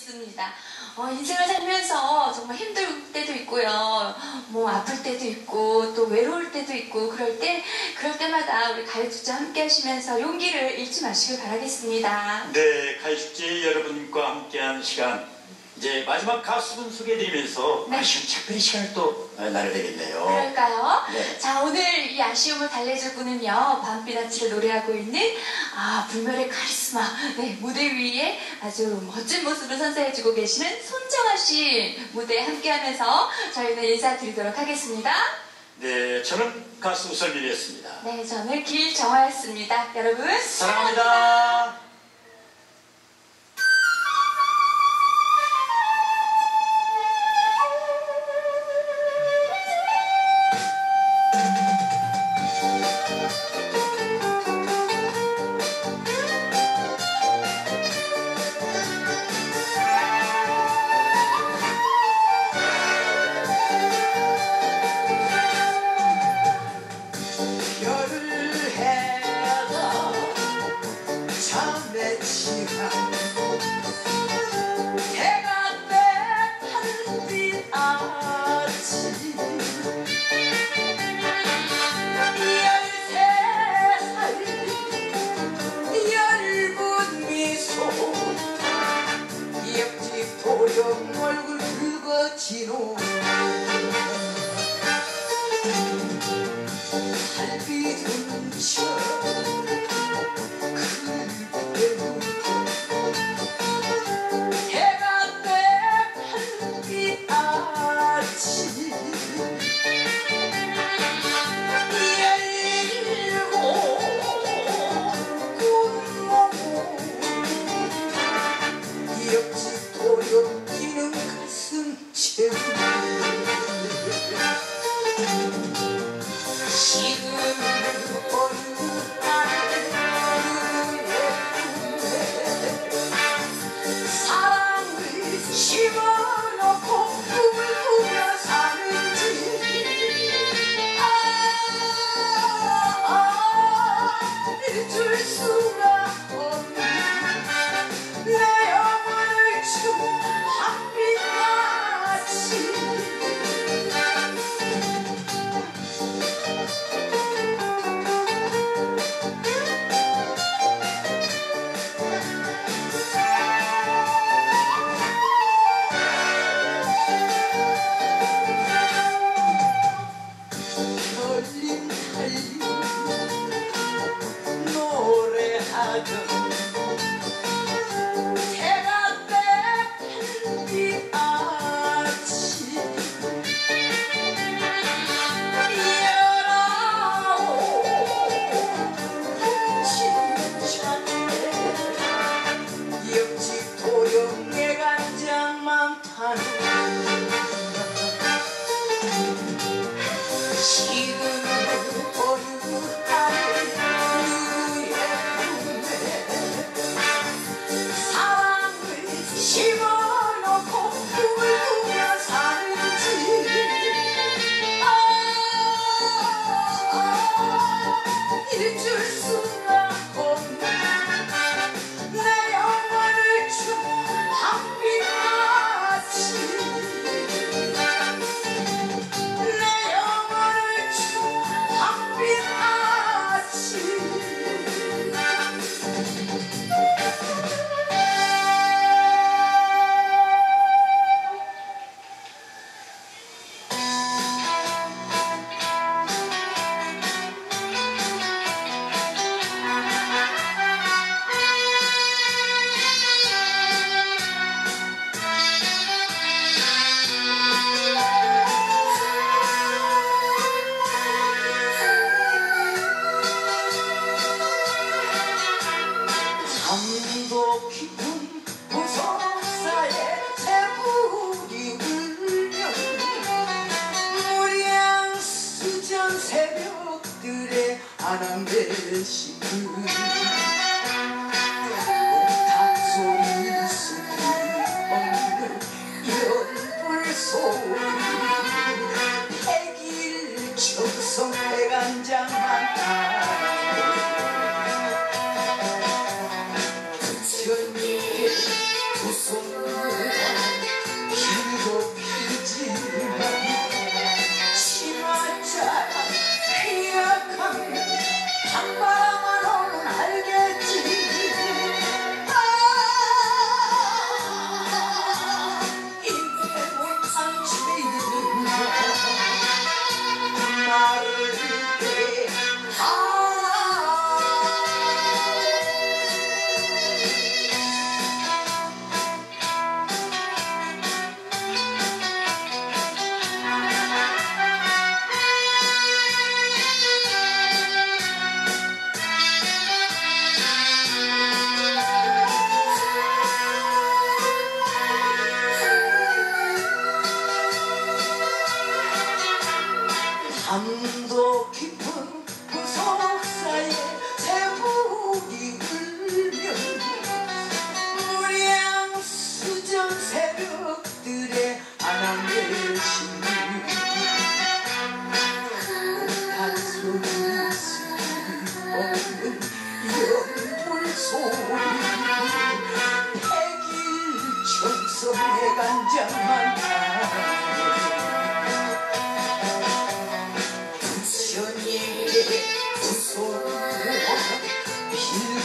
있습니다. 어, 인생을 살면서 정말 힘들 때도 있고요. 뭐 아플 때도 있고 또 외로울 때도 있고 그럴 때 그럴 때마다 우리 가요축제 함께 하시면서 용기를 잃지 마시길 바라겠습니다. 네, 가요축제 여러분과 함께한 시간 이제 마지막 가수분 소개해드리면서 네. 아쉬운 작별의 시간을 또 어, 나눠야 되겠네요. 그럴까요? 네. 자, 오늘 이 아쉬움을 달래줄 분은요, 밤비나치를 노래하고 있는, 아, 불멸의 카리스마. 네, 무대 위에 아주 멋진 모습을 선사해주고 계시는 손정아 씨 무대에 함께 하면서 저희는 인사드리도록 하겠습니다. 네, 저는 가수 우설민이었습니다. 네, 저는 길정화였습니다. 여러분, 사랑합니다. 별을 be in the show. Sanches.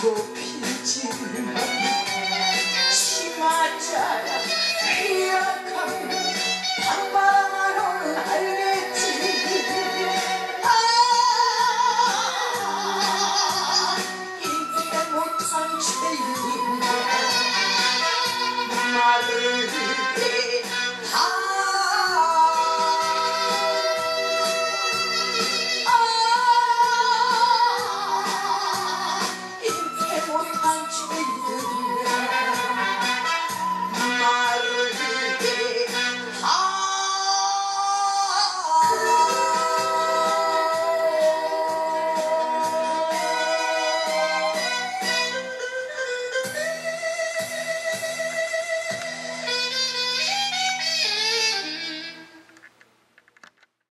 我平静。